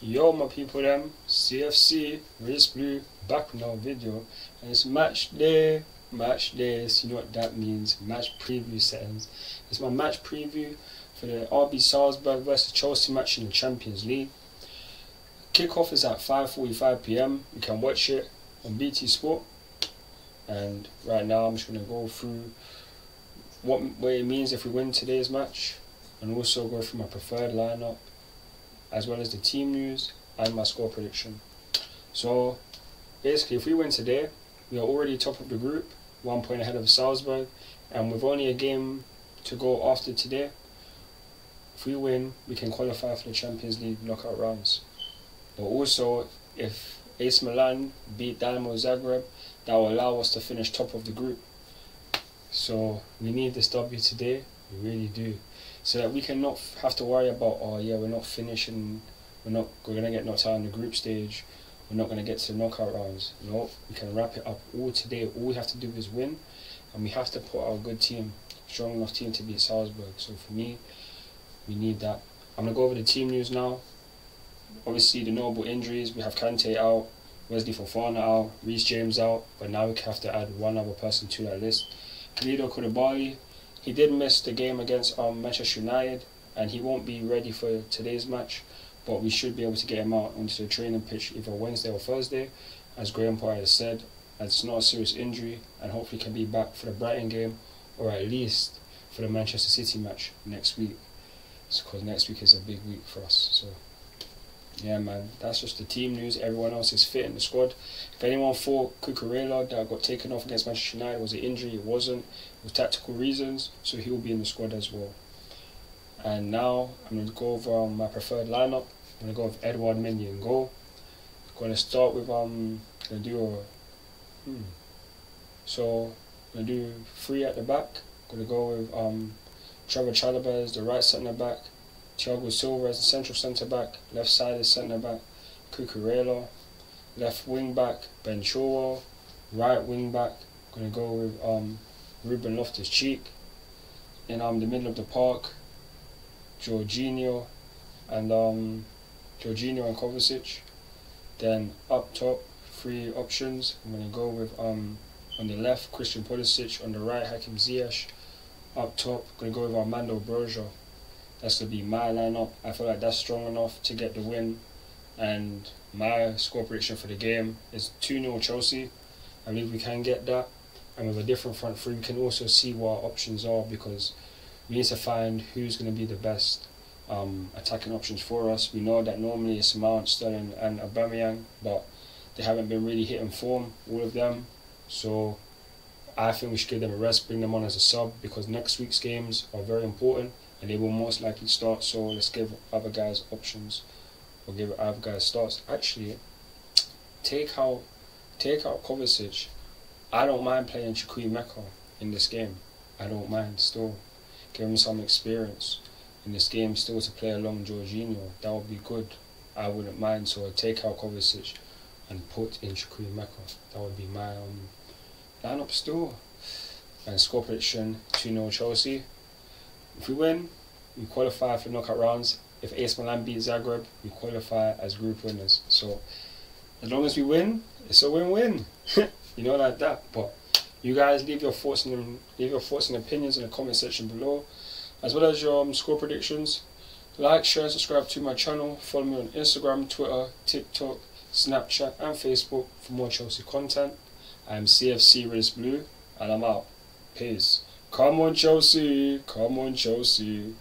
Yo my people them, CFC, Realist Blue, back with another video. And it's match day, match days, you know what that means, match preview settings. It's my match preview for the RB Salzburg versus Chelsea match in the Champions League. Kickoff is at 5.45pm, you can watch it on BT Sport. And right now I'm just going to go through what, what it means if we win today's match and also go through my preferred lineup as well as the team news and my score prediction. So basically, if we win today, we are already top of the group, one point ahead of Salzburg, and with only a game to go after today, if we win, we can qualify for the Champions League knockout rounds. But also, if AC Milan beat Dynamo Zagreb, that will allow us to finish top of the group. So we need this W today, we really do. So that we can not have to worry about oh yeah we're not finishing we're not we're gonna get knocked out in the group stage we're not gonna get to the knockout rounds. No we can wrap it up. All today all we have to do is win and we have to put our good team strong enough team to beat Salzburg. So for me we need that. I'm gonna go over the team news now. Obviously the notable injuries we have Kante out Wesley Fofana out Reece James out but now we have to add one other person to that list. Kalidou Koulibaly he did miss the game against um, Manchester United, and he won't be ready for today's match. But we should be able to get him out onto the training pitch either Wednesday or Thursday, as Graham Potter has said. It's not a serious injury, and hopefully can be back for the Brighton game, or at least for the Manchester City match next week. Because next week is a big week for us. So yeah, man, that's just the team news. Everyone else is fit in the squad. If anyone thought Cucurella that got taken off against Manchester United was an injury, it wasn't. It was tactical reasons, so he'll be in the squad as well. And now I'm going to go over um, my preferred lineup. I'm going to go with Edward Mendy in goal. I'm going to start with um, going to do hmm. So I'm going to do three at the back. I'm going to go with um, Trevoh Chalobah as the right centre back. Thiago Silva as the central centre back, left side is centre back, Cucurella, left wing back, Ben Chilwell, right wing back, gonna go with um, Ruben Loftus Cheek. In um, the middle of the park, Jorginho and um, Jorginho and Kovacic. Then up top, three options. I'm gonna go with um, on the left Christian Pulisic, on the right Hakim Ziyech. Up top, gonna go with Armando Broja. That's going to be my lineup. I feel like that's strong enough to get the win. And my score prediction for the game is 2 0 Chelsea. I believe we can get that. And with a different front three, we can also see what our options are because we need to find who's going to be the best um, attacking options for us. We know that normally it's Mount, Sterling, and Aubameyang, but they haven't been really hitting form, all of them. So I think we should give them a rest, bring them on as a sub because next week's games are very important and they will most likely start. So let's give other guys options, or give other guys starts. Actually, take out take out Kovacic. I don't mind playing Chukwuemeka in this game. I don't mind still. Give him some experience in this game still to play along Jorginho. That would be good. I wouldn't mind. So I'd take out Kovacic and put in Chukwuemeka. That would be my um, lineup still. And score prediction 2 0 Chelsea. If we win, we qualify for knockout rounds. If AC Milan beat Zagreb, we qualify as group winners. So as long as we win, it's a win-win. you know like that. But you guys leave your thoughts and leave your thoughts and opinions in the comment section below, as well as your um, score predictions. Like, share, subscribe to my channel. Follow me on Instagram, Twitter, TikTok, Snapchat, and Facebook for more Chelsea content. I am CFC Realist Blue, and I'm out. Peace. Come on, Chelsea. Come on, Chelsea.